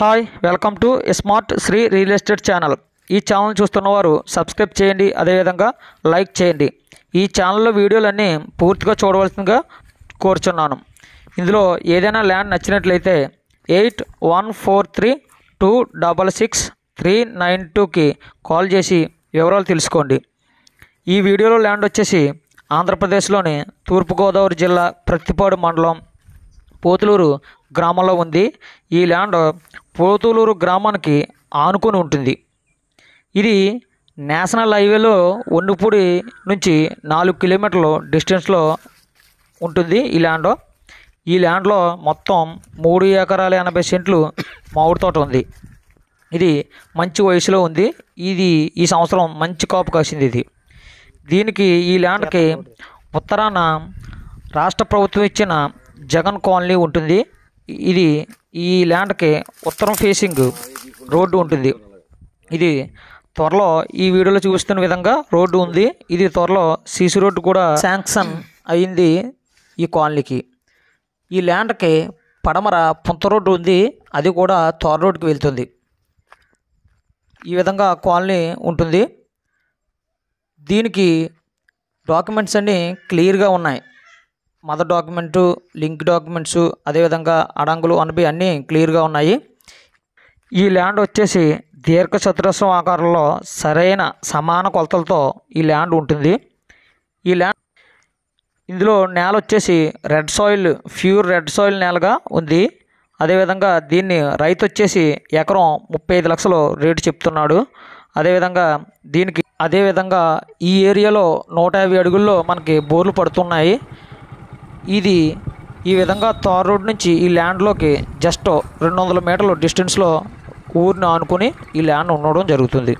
Hi welcome to smart Sri real estate channel ఈ channel చూస్తున్న వారు సబ్స్క్రైబ్ చేయండి అదేవిధంగా లైక్ చేయండి. ఈ ఛానల్లో వీడియోలన్నీ పూర్తిగా చూడవలసిందిగా కోరుచున్నాను. ఇందులో ఏదైనా ల్యాండ్ నచ్చినట్లయితే eight one four three two double six three nine టూకి కాల్ చేసి వివరాలు తెలుసుకోండి. ఈ వీడియోలో ల్యాండ్ వచ్చేసి ఆంధ్రప్రదేశ్లోని తూర్పుగోదావరి జిల్లా ప్రత్తిపాడు మండలం పోతులూరు గ్రామంలో ఉంది. ఈ ల్యాండ్ పోతులూరు గ్రామానికి ఆనుకొని ఉంటుంది. ఇది నేషనల్ హైవేలో ఒండుపూడి నుంచి నాలుగు కిలోమీటర్లు డిస్టెన్స్లో ఉంటుంది ఈ ల్యాండ్. ఈ ల్యాండ్లో మొత్తం మూడు ఎకరాల ఎనభై సెంట్లు మామిడి తోట ఉంది. ఇది మంచి వయసులో ఉంది. ఇది ఈ సంవత్సరం మంచి కాపు కాసింది ఇది. దీనికి ఈ ల్యాండ్కి ఉత్తరాన రాష్ట్ర ప్రభుత్వం ఇచ్చిన జగన్ కాలనీ ఉంటుంది. ఇది ఈ ల్యాండ్కి ఉత్తరం ఫేసింగ్ రోడ్డు ఉంటుంది. ఇది త్వరలో ఈ వీడియోలో చూపిస్తున్న విధంగా రోడ్డు ఉంది. ఇది త్వరలో సీసీ రోడ్డు కూడా శాంక్షన్ అయింది ఈ కాలనీకి. ఈ ల్యాండ్కి పడమర పుంత రోడ్డు ఉంది. అది కూడా త్వర రోడ్డుకి వెళ్తుంది. ఈ విధంగా కాలనీ ఉంటుంది. దీనికి డాక్యుమెంట్స్ అన్నీ క్లియర్గా ఉన్నాయి. మదర్ డాక్యుమెంటు లింక్ డాక్యుమెంట్స్ అదేవిధంగా అడంగులు అనబి అన్నీ క్లియర్గా ఉన్నాయి. ఈ ల్యాండ్ వచ్చేసి దీర్ఘచతురస్రం ఆకారంలో సరైన సమాన కొలతలతో ఈ ల్యాండ్ ఉంటుంది. ఈ ల్యాండ్ ఇందులో నేల వచ్చేసి red soil pure red soil నేలగా ఉంది. అదేవిధంగా దీన్ని రైతు వచ్చేసి ఎకరం ముప్పై ఐదు లక్షలు రేటు చెప్తున్నాడు. అదేవిధంగా దీనికి అదేవిధంగా ఈ ఏరియాలో నూట యాభై అడుగుల్లో మనకి బోర్లు పడుతున్నాయి. ఇది ఈ విధంగా తార్ రోడ్ నుంచి ఈ ల్యాండ్లోకి జస్ట్ రెండు వందల మీటర్ల డిస్టెన్స్లో ఊరిని ఆనుకొని ఈ ల్యాండ్ ఉండడం జరుగుతుంది.